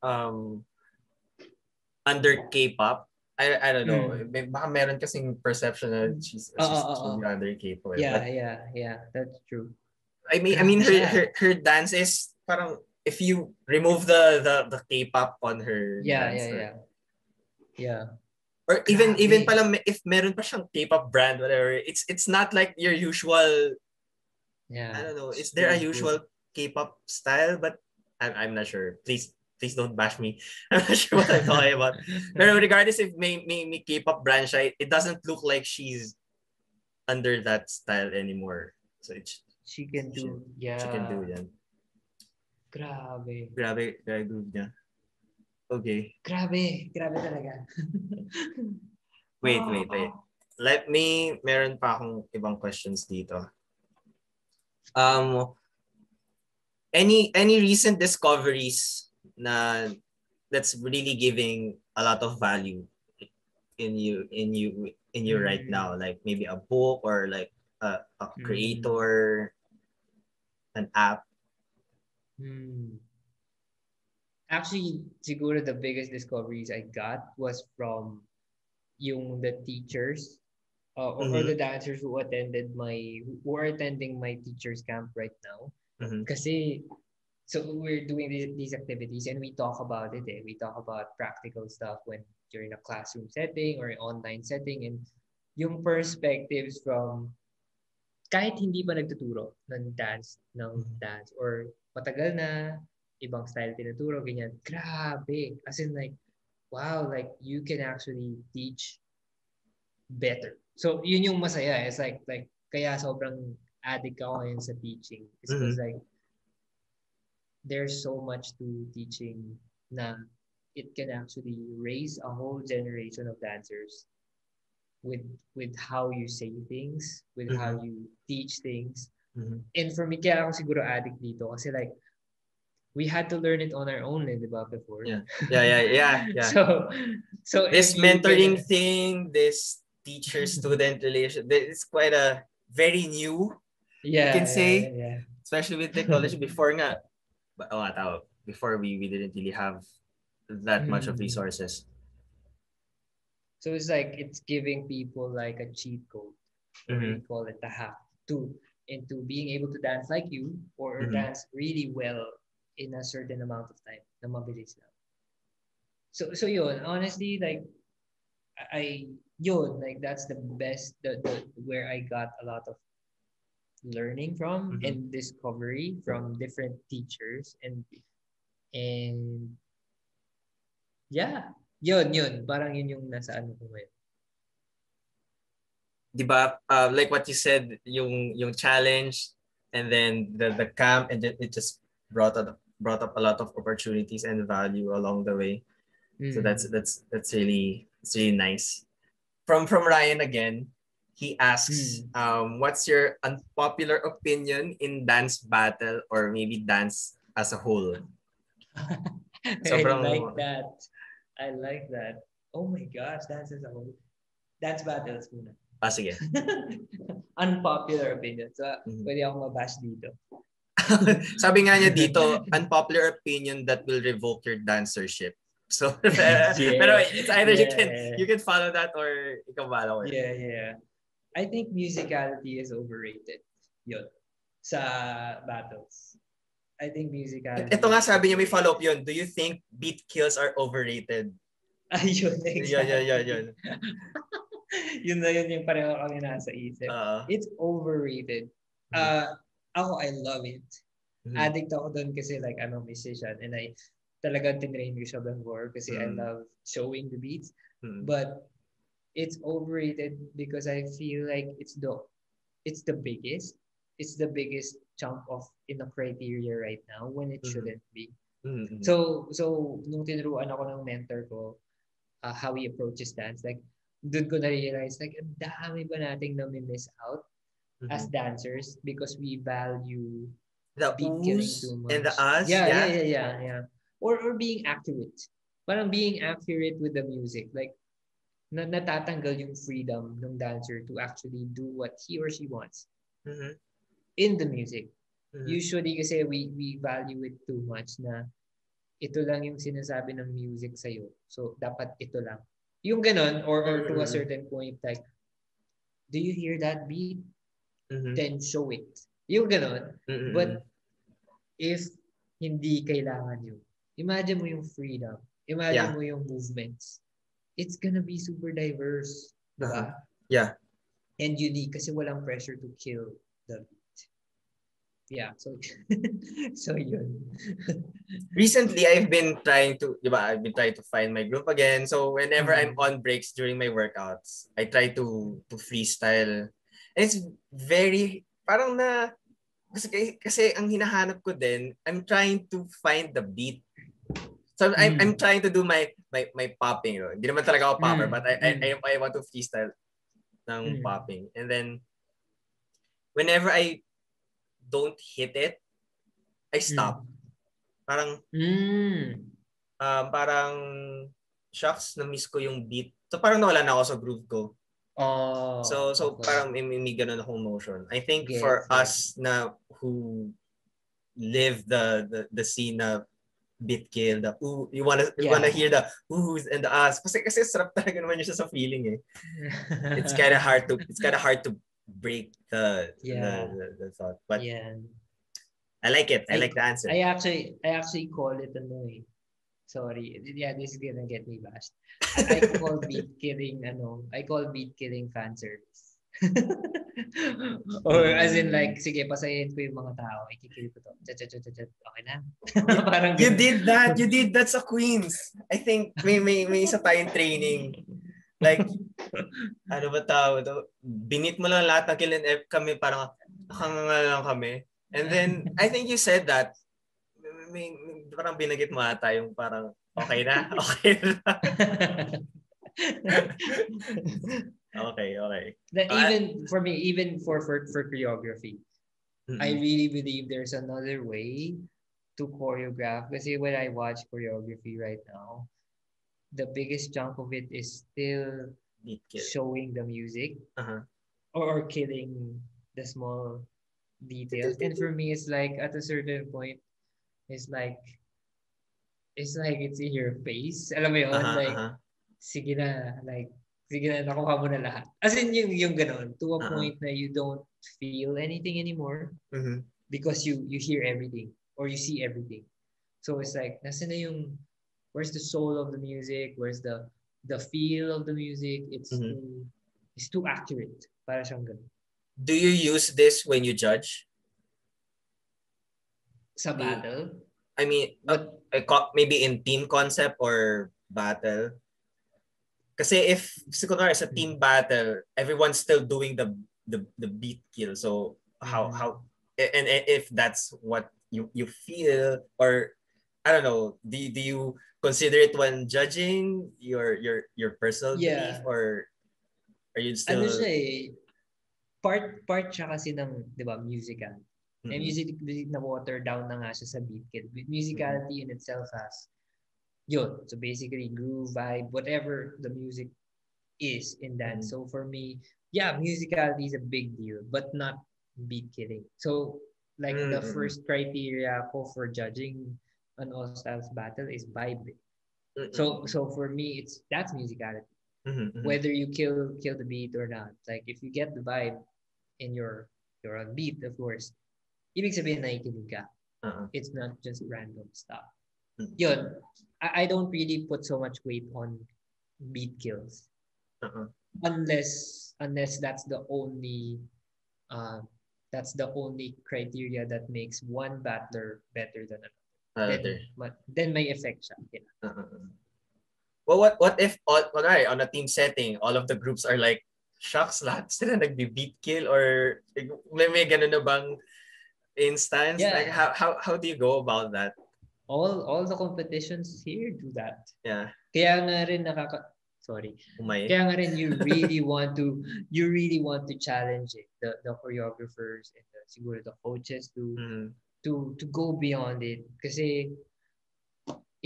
um under K-pop I I don't know Hmm. May- baka meron kasing perception na she's, Oo, she's oo, oo. truly under K-pop Yeah, But, yeah, yeah. That's true. I mean I mean her, Yeah. her her dance is parang if you remove the the the K-pop on her Yeah, dance, yeah, yeah. Yeah. or even Grabe. even pala if meron pa siyang K-pop brand whatever it's it's not like your usual Yeah. I don't know. Is there a usual K-pop style? But I'm, I'm not sure. Please please don't bash me. <laughs> I'm not sure what I'm talking about. But regardless if may, may, may K-pop brand siya, it doesn't look like she's under that style anymore. So it's, She can do. Yeah. she can do yan. Grabe. Grabe, grabe groove niya. Okay. Grabe. Grabe talaga. <laughs> Wait, wait, wait. Let me, meron pa akong ibang questions dito. Um, any any recent discoveries na that's really giving a lot of value in you in you in you right Mm. now like maybe a book or like a, a Mm. creator an app Hmm. Actually, siguro the biggest discoveries I got was from yung the teachers uh, or, or Mhm. the dancers who attended my who are attending my teachers camp right now. Mhm. Kasi so we're doing these, these activities and we talk about it. Eh. We talk about practical stuff when you're in a classroom setting or an online setting and yung perspectives from kahit hindi pa nagtuturo ng dance, ng Mhm. dance or matagal na ibang style tinuturo, ganyan. Grabe. As in like, wow, like you can actually teach better. So yun yung masaya. It's like, like kaya sobrang addict ako ngayon sa teaching. It's because like, there's so much to teaching na it can actually raise a whole generation of dancers with with how you say things, with how you teach things. Mhm. And for me, kaya ako siguro addict dito kasi like, we had to learn it on our own, eh, di ba, before? Yeah. yeah yeah yeah yeah <laughs> So, so this mentoring can- thing this teacher student <laughs> relation it's quite a very new yeah, you can yeah, say, yeah, yeah. especially with technology before nga but oh, nga, tao, before we we didn't really have that much of Mm. resources So it's like it's giving people like a cheat code, Mhm. we call it the hack, to into being able to dance like you or Mhm. dance really well in a certain amount of time na mabilis lang. So so yun, honestly like I yun like that's the best the, the where I got a lot of learning from Mhm. and discovery from different teachers and and yeah yun yun parang yun yung nasa ano ko ngayon di ba, uh, like what you said, yung yung challenge and then the the camp and it, it just brought up brought up a lot of opportunities and value along the way. So Mm. that's that's that's really it's really nice. From from Ryan again, he asks, um, what's your unpopular opinion in dance battle or maybe dance as a whole? <laughs> Sobrang- I like that. I like that. Oh my gosh, dance is a whole. Dance battles muna. Ah, sige. <laughs> Unpopular opinion. So, Mhm. pwede ako mabash dito. <laughs> Sabi nga niya dito, unpopular opinion that will revoke your dancership. So, pero it's either you can you can follow that or ikaw bahala ko. Yeah, yeah. I think musicality is overrated. Yun. Sa battles. I think musicality. Ito nga sabi niya may follow-up yun. Do you think beat kills are overrated? <laughs> Ayun, Yun, exactly. yun, yun, yun. yun na yun yung pareho kami nasa isip. Uh, It's overrated. Uh, ako, I love it. mhm. Addict ako doon kasi like I'm a musician and I talagang tinrain ko siya before kasi I Mm. love showing the beats. Mhm. But it's overrated because I feel like it's the it's the biggest. It's the biggest chunk of in the criteria right now when it Mhm. shouldn't be. Mhm. So so nung tinuruan ako ng mentor ko uh, how he approaches dance like doon ko na-realize like ang dami ba nating na-miss out as Mhm. dancers because we value the oohs too much. and the us, yeah, yeah. yeah, yeah, yeah, yeah. Or or being accurate. Parang being accurate with the music. Like na natatanggal yung freedom ng dancer to actually do what he or she wants Mhm. in the music. Mhm. Usually kasi we we value it too much na ito lang yung sinasabi ng music sa'yo. So dapat ito lang. Yung ganon or or to a Mhm. certain point like do you hear that beat? Mhm. Then show it. Yung ganon. Mhm. But if hindi kailangan yun, imagine mo yung freedom. Imagine Yeah. mo yung movements. It's gonna be super diverse. Diba? Yeah. And unique kasi walang pressure to kill the beat. Yeah. So, <laughs> so yun. <laughs> recently I've been trying to, di ba, I've been trying to find my group again. So whenever I'm Mhm. on breaks during my workouts, I try to to freestyle. And it's very parang na kasi kasi ang hinahanap ko din, I'm trying to find the beat. So I'm Mm. I'm trying to do my my my popping. Know? Hindi naman talaga ako popper, Mm, but I, I mm. I I want to freestyle ng Mm. popping. And then whenever I don't hit it, I stop. Parang Mm. um, parang shucks, na-miss ko yung beat. So parang nawala na ako sa groove ko. Oh, So so okay. parang may, may, may ganun akong motion. I think Yes, for yes. us na who live the the, the scene na beat kill, the ooh, you wanna you Yeah. wanna hear the oohs and the ahs. Kasi kasi sarap talaga naman siya sa feeling eh. <laughs> It's kind of hard to it's kind of hard to break the, Yeah. the, the the thought. But yeah. I like it. I, I- like the answer. I actually I actually call it ano eh. Sorry. Yeah, this is gonna get me bashed. I, I call <laughs> beat killing ano, I call beat killing fan service. <laughs> Or as in like, sige, pasayin ko yung mga tao. Ikikill ko to. Chat, chat, chat, chat. Okay na. <laughs> Parang You ganun. did that. You did that sa Queens. I think may may may isa tayong training. Like <laughs> ano ba to? Binit mo lang lahat ng kill and F kami parang nakanganga lang kami. And then I think you said that may, may parang binagit mo ata yung parang okay na, okay na. Okay, okay. That Ah, even for me, even for for, for choreography, I Mm-mm. really believe there's another way to choreograph. Because when I watch choreography right now, the biggest chunk of it is still showing the music Uh-huh. or, or killing the small details. And for me, it's like at a certain point, it's like it's like it's in your face. Alam mo yun? Uh-huh, like, uh-huh. sige na, like, sige na, nakuha mo na lahat. As in, yung, yung ganun, to a Uh-uh. point na you don't feel anything anymore Mhm. because you you hear everything or you see everything. So it's like, nasa na yung, where's the soul of the music? Where's the the feel of the music? It's Mhm. too, it's too accurate. Para siyang ganun. Do you use this when you judge? Sa battle, I mean, uh, uh, maybe in team concept or battle. Kasi if kunwari sa team battle, everyone's still doing the the the beat kill. So how Mhm. how and, and if that's what you you feel or I don't know, do you, do you consider it when judging your your your personal Yeah. belief or are you still ano siya eh, part, part siya kasi ng, di ba, musical. Mhm. And music, music na water down na nga siya sa beat. With musicality in itself has, yun. So basically, groove, vibe, whatever the music is in that. Mhm. So for me, yeah, musicality is a big deal, but not beat killing. So like the Mhm. first criteria for judging an all styles battle is vibe. Mm-mm. So so for me, it's that's musicality Mhm, mhm. whether you kill kill the beat or not. Like if you get the vibe in your your on beat, of course, ibig sabihin nakikinig ka. Uh-uh. It's not just random stuff. Yun, I, I don't really put so much weight on beat kills Uh-uh. unless unless that's the only uh, that's the only criteria that makes one battler better than another. Other. Then, then may effect siya. Yeah. Uh-uh. Well, what what if all, kunwari, on a team setting, all of the groups are like, shucks, lahat <laughs> sila nagbi-beat kill or may, may ganun na bang instance? Yeah. Like, how, how, how do you go about that? All all the competitions here do that. Yeah. Kaya nga rin nakaka sorry. Umay. Kaya nga rin you really <laughs> want to you really want to challenge it. The the choreographers and the siguro the coaches to Mhm. to to go beyond it kasi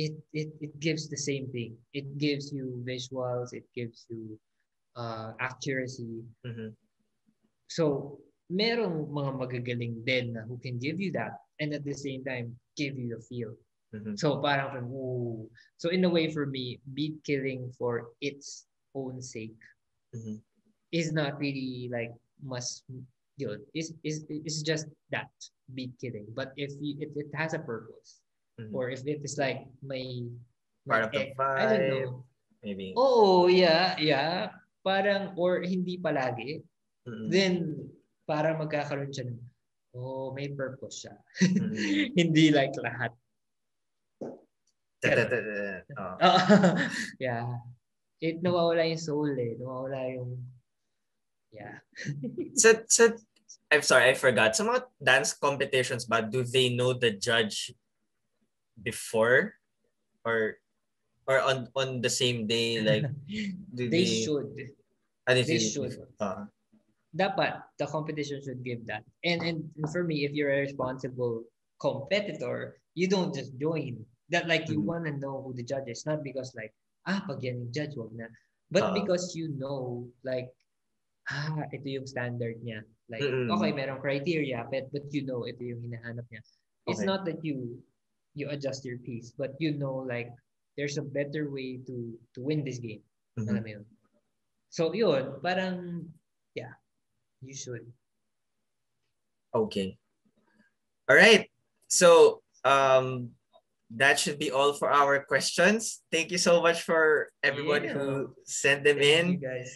it it it gives the same thing. It gives you visuals, it gives you uh accuracy. Mhm. So merong mga magagaling din na who can give you that and at the same time give you the feel. Mhm. So parang ooh. So in a way for me, beat killing for its own sake Mhm. is not really like must yun. Is is is just that beat killing. But if you, it, it has a purpose Mhm. or if it is like may, Part of the may- I don't know. Maybe. Oh, yeah, yeah. Parang or hindi palagi. Mhm. Then para magkakaroon siya ng oh, may purpose siya. Mhm. <laughs> hindi like lahat. Oh. <laughs> yeah. It nawawala yung soul eh. Nawawala yung yeah. <laughs> So, so, I'm sorry, I forgot. Sa mga dance competitions ba, do they know the judge before? Or or on on the same day? Like, <laughs> they they, should. ano they si- should. Ah, Dapat the competition should give that. And and for me, if you're a responsible competitor, you don't just join. That like you Mhm. want to know who the judge is, not because like ah pag yan yung judge wag na, but Ah. because you know like ah ito yung standard niya. Like Mm-mm. okay, merong criteria, but but you know ito yung hinahanap niya. It's Okay. not that you you adjust your piece, but you know like there's a better way to to win this game. mhm. Alam mo yun? So yun, parang yeah, you should. Okay. All right. So, um, that should be all for our questions. Thank you so much for everyone who sent them in. Thank you guys.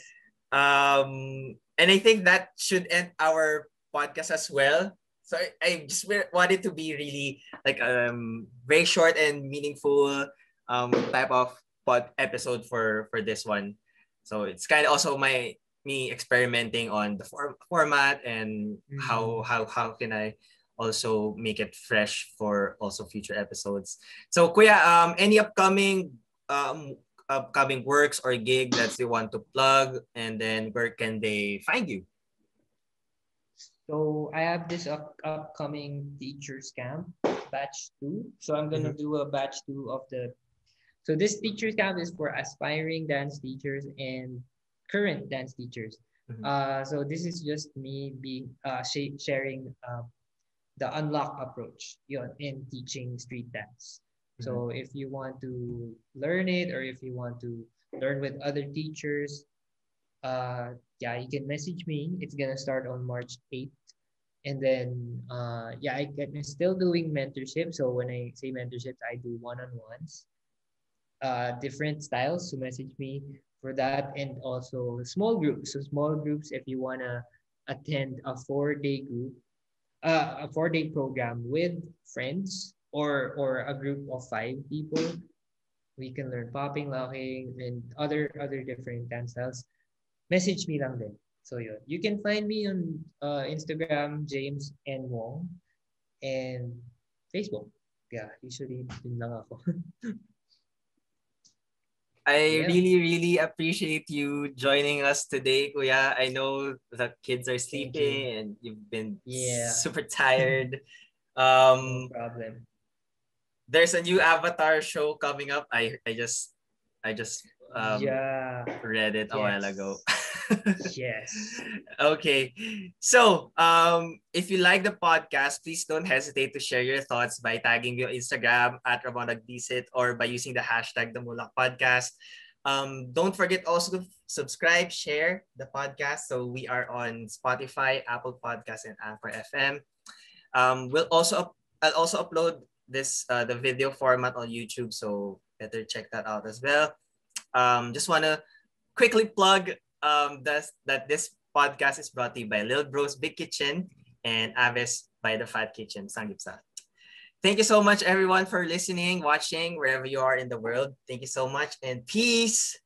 Um, and I think that should end our podcast as well. So I, I just wa- wanted to be really like um very short and meaningful um type of pod episode for for this one. So it's kind of also my me experimenting on the form, format and how how how can I also make it fresh for also future episodes. So Kuya, um any upcoming um upcoming works or gig that you want to plug and then where can they find you? So I have this up, upcoming teachers camp, batch two. So I'm gonna do a batch two of the. So this teachers camp is for aspiring dance teachers and current dance teachers. Mhm. Uh, so this is just me being uh, sh- sharing uh, the unlock approach yun, in teaching street dance. So if you want to learn it or if you want to learn with other teachers, uh, yeah, you can message me. It's gonna start on March 8th. And then, uh, yeah, I, I'm still doing mentorship. So when I say mentorships, I do one-on-ones, uh, different styles. So message me for that, and also small groups. So small groups, if you wanna attend a four-day group, uh, a four-day program with friends or or a group of five people, we can learn popping, locking, and other other different dance styles. Message me lang din. So yun. You can find me on uh, Instagram, James N. Wong, and Facebook. Yeah, usually yun lang ako. <laughs> I Yeah. really, really appreciate you joining us today, Kuya. I know the kids are Thank you. sleeping and you've been Yeah. super <laughs> tired. no um, problem. there's a new Avatar show coming up. I I just I just um, yeah. read it a while ago. <laughs> Yes. <laughs> okay. So, um, if you like the podcast, please don't hesitate to share your thoughts by tagging your Instagram at Ramonagbisit or by using the hashtag the Moonlock Podcast. Um, don't forget also to subscribe, share the podcast. So we are on Spotify, Apple Podcasts, and Anchor FM. Um, we'll also I'll also upload this uh, the video format on YouTube, so better check that out as well. Um, just wanna quickly plug um that that this podcast is brought to you by Lil Bros Big Kitchen and Aves by the Fat Kitchen, Samgyupsal. Thank you so much, everyone, for listening, watching, wherever you are in the world. Thank you so much, and peace.